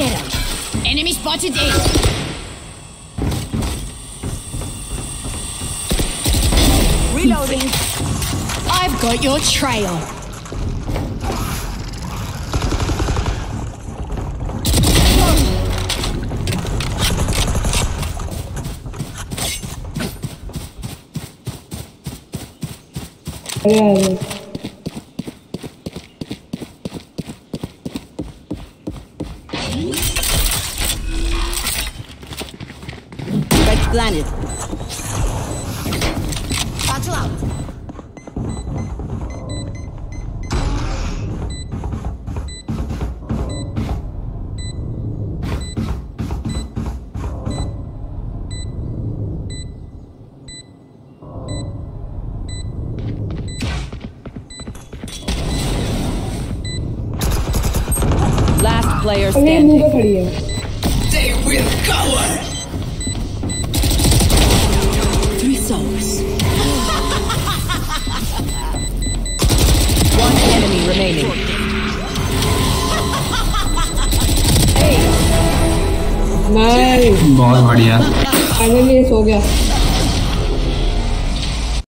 Enemy spotted A. Reloading. I've got your trail. अरे planet. Watch out! player standing. They will cover. बहुत बढ़िया। Finally ये सो गया।